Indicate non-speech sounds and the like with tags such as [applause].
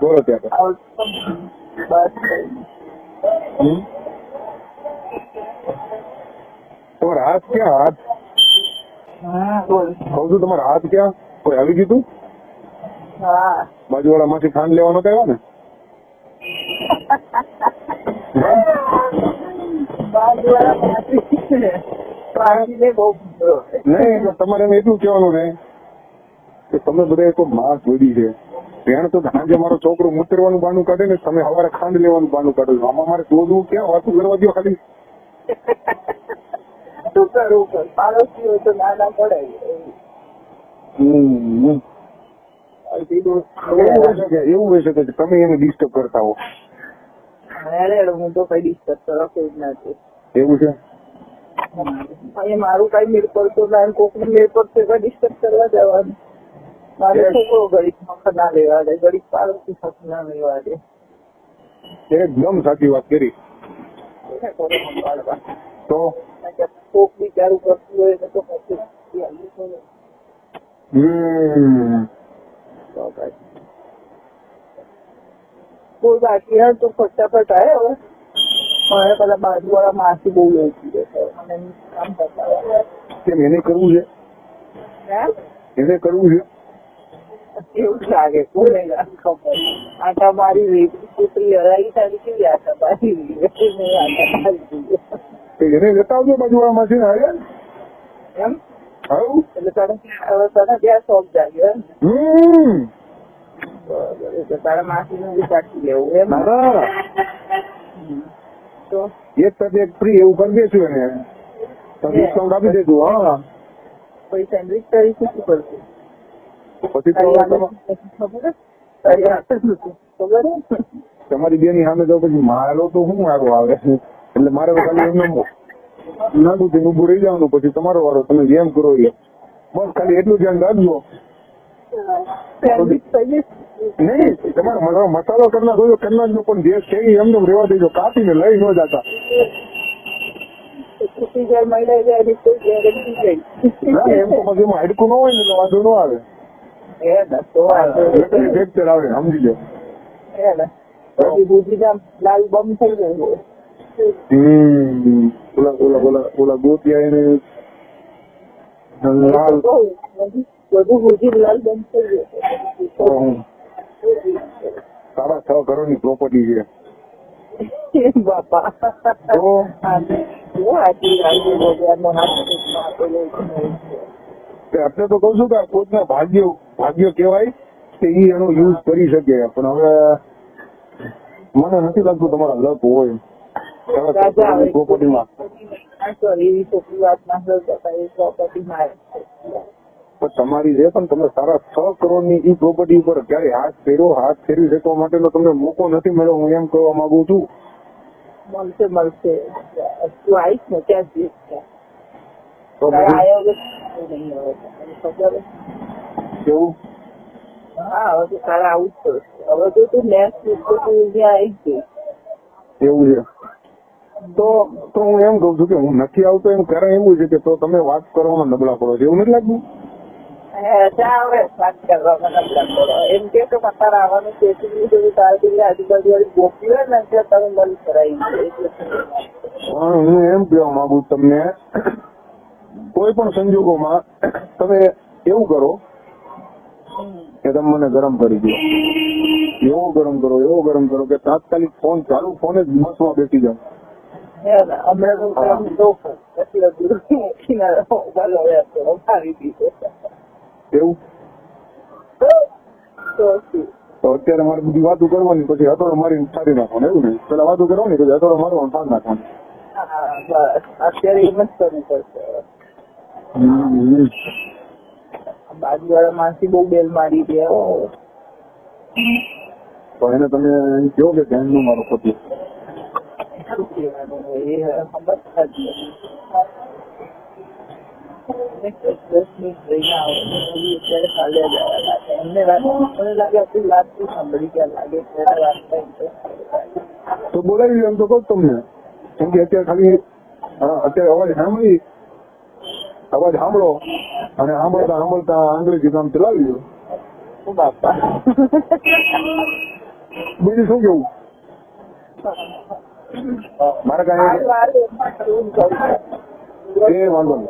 બોલો ત્યાં? તમારા હાથ ક્યાં? હાથ? કઉ છું તમારા હાથ ક્યાં? કોઈ આવી ગયું બાજુવાળા માંથી ખાંડ લેવાનો કહેવા ને. નહીં તમારે એમ એટલું કહેવાનું ને કે તમે બધા એક માસ વધી છે. ભેણ તો સાંજે મારો છોકરો મૂતરવાનું બાનું કાઢે ને તમે સવારે ખાંડ લેવાનું બાનું કાઢો છો. આમાં મારે શોધવું ક્યાં? વાતું કરવા દો ખાલી. [laughs] શું કરવું પણ પાડોશીઓ તો નાના પડે. એવું હોય શકે શકે તમે એને ડિસ્ટર્બ કરતા હો. હું તો કઈ ડિસ્ટર્બ કરો કોઈ જ નથી. એવું છે? મારું કઈ મેળ પડતો ના કોકનું મેળ પડતો ડિસ્ટર્બ કરવા જવાનું. એકદમ સાચી વાત કરી. તો? કાંઈ. બાકી હોય તો ફટાફટ આવે હવે. મારે પેલા બાજુવાળા માસી બહુ લેતી છે. મને કામ કરતા કેમ એને કરવું છે? એને કરવું છે? એવું લાગે કોને ખબર. આટા મારી રેતી કુતરી હરાઈ તારી કેવી આટા મારી. એને લેતા આવજો બાજુવાળા માંથી આવ્યા એમ? એટલે તને હવે તને ત્યાં શોખ જાગ્યો એમ? હમ. બરાબર એટલે તારા માસીનું બી સાચી લેવું એમ. તો? એક એક ફ્રી એવું કરી દેશું એને. ડિસ્કાઉન્ટ આપી દેશું હા. પૈસા એન્ડ્રીક તરીકે શું કરશે? પછી તો? તમારી બેની સામે તો પછી મારો તો શું મારો આવે? એટલે મારે ખાલી એમને નાનું થઈને ઉભું રહી જવાનું પછી તમારો વારો તમે જેમ કરો એ બસ ખાલી એટલું ધ્યાન રાખજો. નહીં તમારે મારો મસાલો કરનાર હોય કરનાર નો પણ જે છે એમને રેવા દેજો. કાપીને લઈ ન જતા. ના એમ તો પછી એમાં હાડકું ન હોય ને વાંધો ન આવે. ને. ફ્રેક્ચર આવે સમજી લો. ને ઓલા ઓલા ઓલા ઓલા ગોતિયા એને સાડા છ કરોડની પ્રોપર્ટી છે. [laughs] બાપા. આપણે તો કઉ છું કે આ પોતના ભાગ્ય ભાગ્ય કહેવાય કે ઈ એનો યુઝ કરી શકે. પણ હવે મને નથી લાગતું તમારા લક હોય. પ્રોપર્ટીમાં ના એ તમારી છે પણ તમે સારા છ કરોડની ઈ પ્રોપર્ટી ઉપર ક્યારે હાથ ફેરવો હાથ ફેરવી શકવા માટેનો તમને મોકો નથી મળ્યો. હું એમ કહેવા માંગુ છું. મળશે મળશે. તું આવીશ ને ત્યાં જઈશ કેવું? હા હવે તો તારે આવું જ પડશે. હવે તો તું નેક્સ્ટ વીક તો તું ત્યાં આવી જઈશ એવું છે? તો તો હું એમ કઉ છું કે હું નથી આવતો એમ કારણ એવું છે કે તો તમે વાત કરવામાં નબળા પડો છો એવું નથી લાગતું. એમ કે તારે આવવાનું છે બધું બધું આજુબાજુ ને ત્યાં તારે કરાવી. હું એમ કહેવા માંગુ તમને કોઈ પણ સંજોગોમાં તમે એવું કરો કે તમે મને ગરમ કરી દો. એવો ગરમ કરો એવો ગરમ કરો કે તાત્કાલિક ફોન ચાલુ ફોન જ બસમાં બેસી જાઓ. મારી એવું? તો અત્યારે મારે બધી વાતો કરવાની પછી હતોડો મારી સારી નાખવાનું એવું ને પેલા વાતો કરવાની પછી હતોડો મારવાનું સારી નાખવાનું. અત્યારે એમ જ કરવું પડશે. હમ. બાજુવાળા માણસી બહુ બેલ મારી છે તો એને તમે કહો કે ધ્યાનનું મારું થાય તો. બોલાવી એમ તો કહું તમને. કેમ કે અત્યારે ખાલી અત્યારે અવાજ સાંભળી અવાજ સાંભળો અને સાંભળતા સાંભળતા અંગ્રેજી કામ ચલાવી લો બાપા? બીજું શું કેવું? મારે કાંઈ. એ વાંધો નહીં.